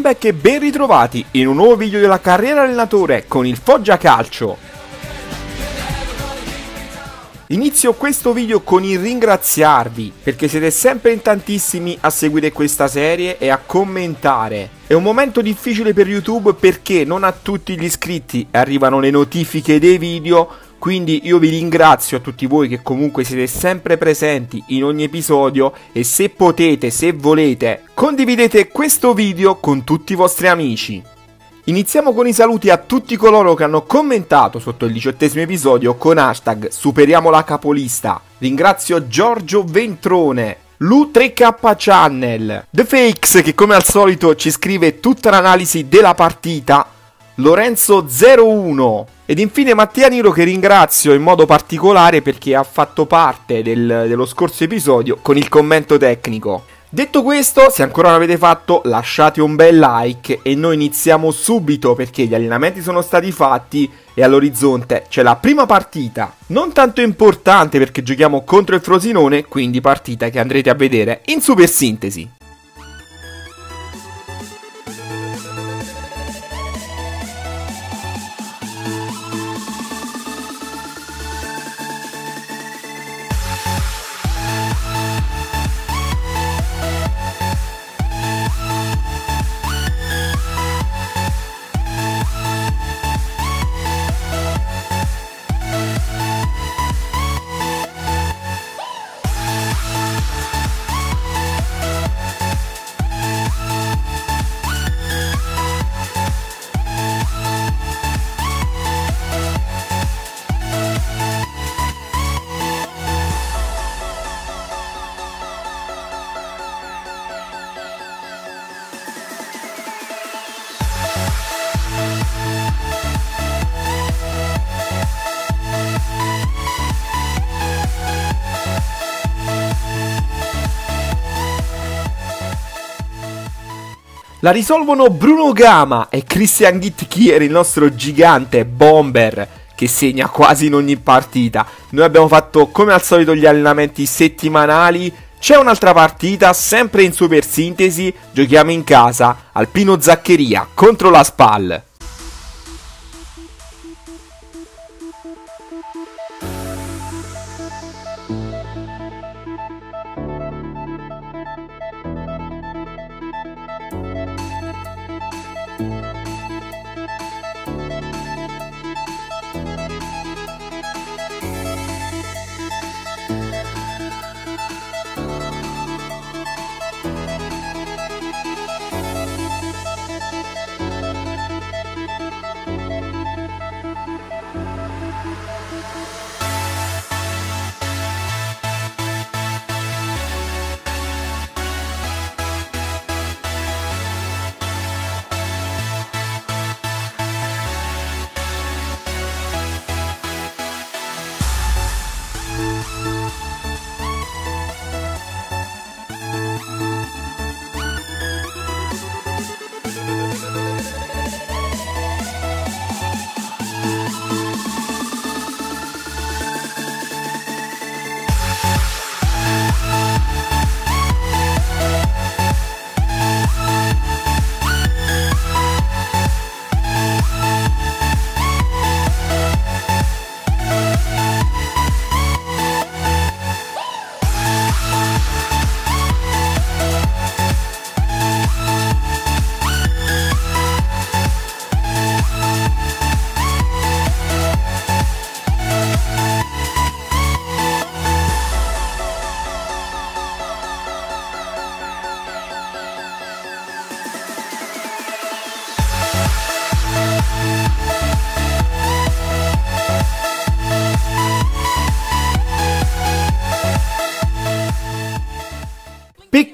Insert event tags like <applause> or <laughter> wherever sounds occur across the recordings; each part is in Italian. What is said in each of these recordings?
back e ben ritrovati in un nuovo video della carriera allenatore con il Foggia Calcio. Inizio questo video con il ringraziarvi perché siete sempre in tantissimi a seguire questa serie e a commentare. È un momento difficile per YouTube perché non a tutti gli iscritti arrivano le notifiche dei video quindi io vi ringrazio a tutti voi che comunque siete sempre presenti in ogni episodio e se potete, se volete, condividete questo video con tutti i vostri amici. Iniziamo con i saluti a tutti coloro che hanno commentato sotto il diciottesimo episodio con hashtag Superiamo la capolista. Ringrazio Giorgio Ventrone, Lu3K Channel, The Fakes che come al solito ci scrive tutta l'analisi della partita, Lorenzo01 ed infine Mattia Niro che ringrazio in modo particolare perché ha fatto parte del, dello scorso episodio con il commento tecnico. Detto questo, se ancora non l'avete fatto, lasciate un bel like e noi iniziamo subito perché gli allenamenti sono stati fatti e all'orizzonte c'è la prima partita. Non tanto importante perché giochiamo contro il Frosinone, quindi partita che andrete a vedere in super sintesi. La risolvono Bruno Gama e Christian Gitkier, il nostro gigante bomber che segna quasi in ogni partita. Noi abbiamo fatto come al solito gli allenamenti settimanali. C'è un'altra partita, sempre in super sintesi. Giochiamo in casa, Alpino Zaccheria contro la SPAL.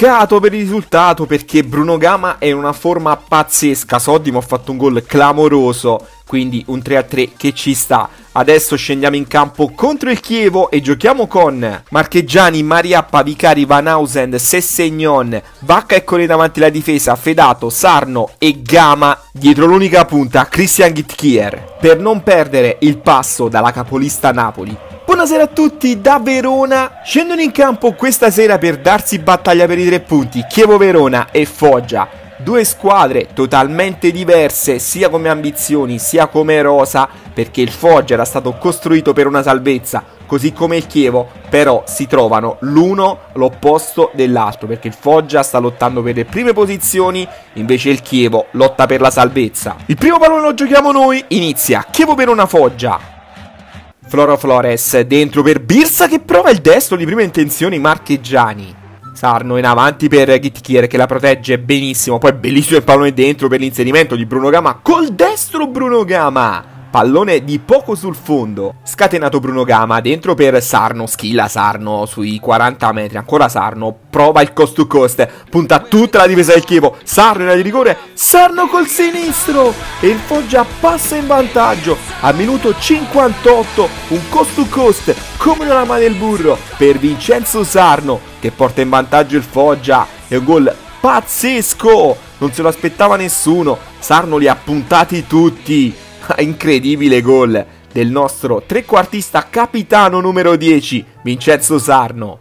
Peccato per il risultato perché Bruno Gama è in una forma pazzesca. Soddimo ha fatto un gol clamoroso, quindi un 3-3 che ci sta. Adesso scendiamo in campo contro il Chievo e giochiamo con Marcheggiani, Mariappa, Vicari, Van Hausen, Sessegnon, Vacca e Cone davanti alla difesa, Fedato, Sarno e Gama dietro l'unica punta, Christian Gitkier. Per non perdere il passo dalla capolista Napoli. Buonasera a tutti da Verona. Scendono in campo questa sera per darsi battaglia per i tre punti. Chievo Verona e Foggia. due squadre totalmente diverse sia come ambizioni sia come rosa perché il Foggia era stato costruito per una salvezza così come il Chievo però si trovano l'uno l'opposto dell'altro perché il Foggia sta lottando per le prime posizioni invece il Chievo lotta per la salvezza. Il primo pallone lo giochiamo noi. Inizia. Chievo per una Foggia Floro Flores dentro per Birsa che prova il destro di prime intenzioni marcheggiani Sarno in avanti per Gitkier che la protegge benissimo. Poi bellissimo il pallone dentro per l'inserimento di Bruno Gama. Col destro Bruno Gama. Pallone di poco sul fondo. Scatenato Bruno Gama dentro per Sarno. Schilla Sarno sui 40 metri. Ancora Sarno. Prova il cost to cost. Punta tutta la difesa del Chievo. Sarno in area di rigore. Sarno col sinistro. E il Foggia passa in vantaggio. Al minuto 58. Un cost to cost come una lama del burro per Vincenzo Sarno che porta in vantaggio il Foggia. È un gol pazzesco. Non se lo aspettava nessuno. Sarno li ha puntati tutti. <laughs> incredibile gol del nostro trequartista capitano numero 10, Vincenzo Sarno.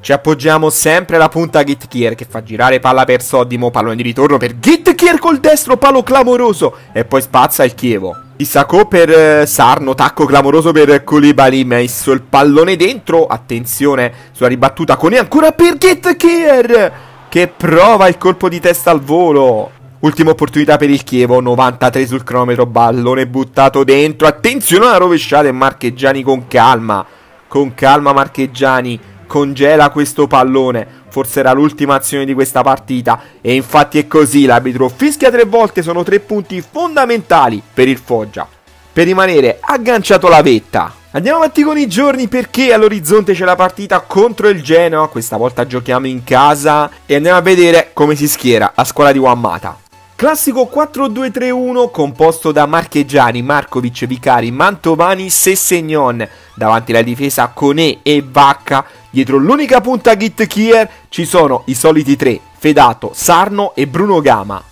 Ci appoggiamo sempre alla punta Gitkier che fa girare palla per Soddimo, pallone di ritorno per Gitkier col destro, palo clamoroso e poi spazza il Chievo. Isako per eh, Sarno, tacco clamoroso per Koulibaly, messo il pallone dentro, attenzione sulla ribattuta con e ancora per Gitkier che prova il colpo di testa al volo. Ultima opportunità per il Chievo, 93 sul cronometro, ballone buttato dentro. Attenzione alla rovesciata e Marcheggiani con calma. Con calma Marcheggiani congela questo pallone. Forse era l'ultima azione di questa partita. E infatti è così, l'arbitro fischia tre volte, sono tre punti fondamentali per il Foggia. Per rimanere agganciato alla vetta. Andiamo avanti con i giorni perché all'orizzonte c'è la partita contro il Genoa. Questa volta giochiamo in casa e andiamo a vedere come si schiera la squadra di Wammata. Classico 4-2-3-1 composto da Marcheggiani, Markovic, Vicari, Mantovani, Sessegnon. Davanti la difesa Cone e Vacca. Dietro l'unica punta Git Kier ci sono i soliti tre, Fedato, Sarno e Bruno Gama.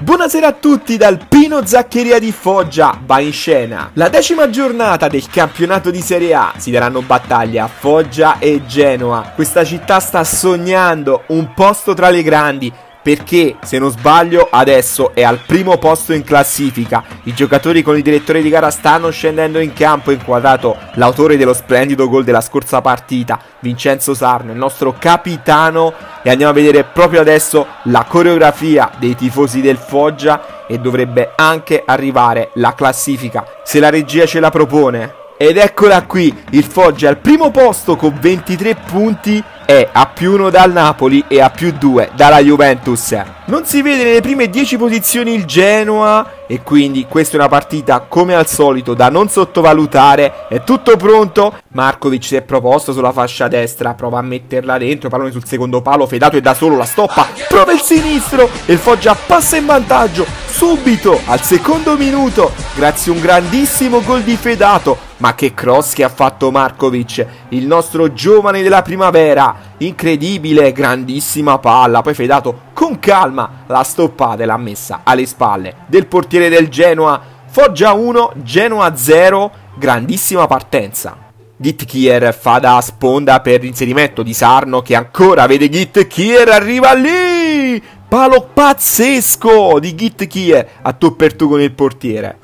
Buonasera a tutti dal Pino Zaccheria di Foggia, va in scena. La decima giornata del campionato di Serie A si daranno battaglia Foggia e Genoa. Questa città sta sognando un posto tra le grandi perché se non sbaglio adesso è al primo posto in classifica. I giocatori con il direttore di gara stanno scendendo in campo, inquadrato l'autore dello splendido gol della scorsa partita, Vincenzo Sarno, il nostro capitano e andiamo a vedere proprio adesso la coreografia dei tifosi del Foggia e dovrebbe anche arrivare la classifica se la regia ce la propone. Ed eccola qui, il Foggia al primo posto con 23 punti è a più 1 dal Napoli e a più 2 dalla Juventus. Non si vede nelle prime 10 posizioni il Genoa e quindi questa è una partita come al solito da non sottovalutare. È tutto pronto. Markovic si è proposto sulla fascia destra, prova a metterla dentro, pallone sul secondo palo, Fedato è da solo, la stoppa, prova il sinistro e il Foggia passa in vantaggio subito al secondo minuto grazie a un grandissimo gol di Fedato. Ma che cross che ha fatto Markovic, il nostro giovane della primavera. Incredibile, grandissima palla. Poi Fedato con calma la stoppata e l'ha messa alle spalle del portiere del Genoa. Foggia 1, Genoa 0. Grandissima partenza. Gitkier fa da sponda per l'inserimento di Sarno che ancora vede Gitkier, arriva lì! Palo pazzesco di Gitkier a tu per tu con il portiere.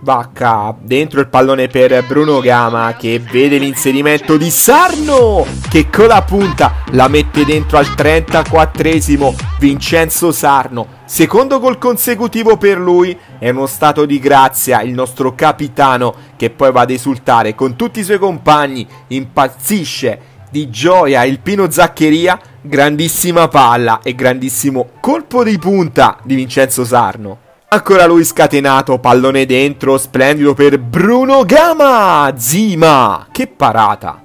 Vacca dentro il pallone per Bruno Gama che vede l'inserimento di Sarno che con la punta la mette dentro al 34esimo Vincenzo Sarno. Secondo gol consecutivo per lui è uno stato di grazia il nostro capitano che poi va ad esultare con tutti i suoi compagni impazzisce di gioia il Pino Zaccheria grandissima palla e grandissimo colpo di punta di Vincenzo Sarno Ancora lui scatenato, pallone dentro, splendido per Bruno Gama! Zima! Che parata!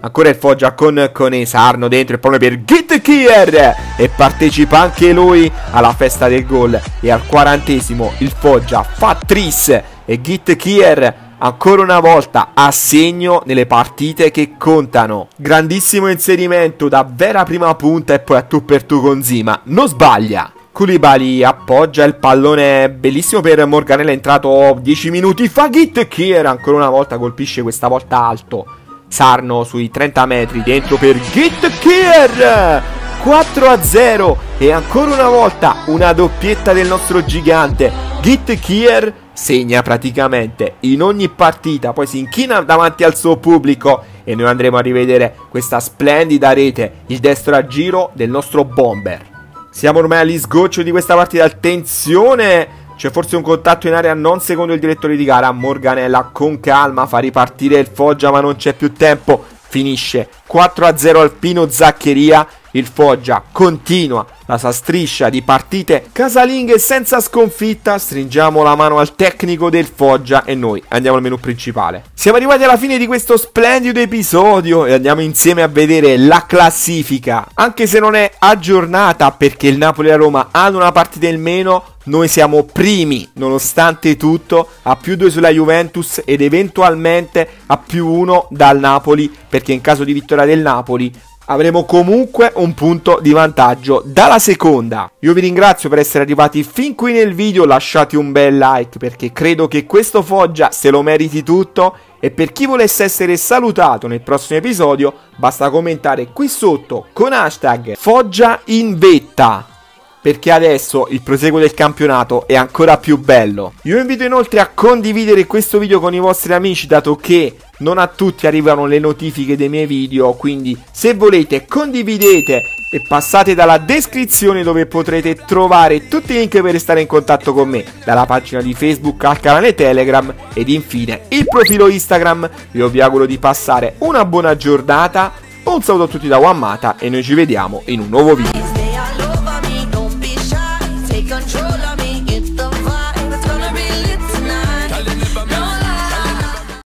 Ancora il Foggia con Conesarno dentro il pallone per Gitkier e partecipa anche lui alla festa del gol. E al quarantesimo il Foggia fa tris e Gitkier ancora una volta a segno nelle partite che contano. Grandissimo inserimento da vera prima punta e poi a tu per tu con Zima. Non sbaglia! Koulibaly appoggia il pallone bellissimo per Morganella, è entrato 10 minuti fa Git ancora una volta colpisce questa volta alto Sarno sui 30 metri dentro per Git Kier 4-0 e ancora una volta una doppietta del nostro gigante. Git Kier segna praticamente in ogni partita, poi si inchina davanti al suo pubblico e noi andremo a rivedere questa splendida rete, il destro a giro del nostro bomber. Siamo ormai agli sgoccio di questa partita, attenzione! C'è forse un contatto in area non secondo il direttore di gara, Morganella con calma fa ripartire il Foggia ma non c'è più tempo, finisce 4-0 Alpino Zaccheria il Foggia continua la sua striscia di partite casalinghe senza sconfitta. Stringiamo la mano al tecnico del Foggia e noi andiamo al menu principale. Siamo arrivati alla fine di questo splendido episodio e andiamo insieme a vedere la classifica. Anche se non è aggiornata perché il Napoli e la Roma hanno una partita in meno, noi siamo primi, nonostante tutto, a più 2 sulla Juventus ed eventualmente a più 1 dal Napoli, perché in caso di vittoria del Napoli avremo comunque un punto di vantaggio dalla seconda. Io vi ringrazio per essere arrivati fin qui nel video, lasciate un bel like perché credo che questo Foggia se lo meriti tutto e per chi volesse essere salutato nel prossimo episodio basta commentare qui sotto con hashtag Foggia in vetta perché adesso il proseguo del campionato è ancora più bello. Io invito inoltre a condividere questo video con i vostri amici dato che non a tutti arrivano le notifiche dei miei video, quindi se volete condividete e passate dalla descrizione dove potrete trovare tutti i link per restare in contatto con me, dalla pagina di Facebook al canale Telegram ed infine il profilo Instagram. Io vi auguro di passare una buona giornata, un saluto a tutti da Wammata e noi ci vediamo in un nuovo video.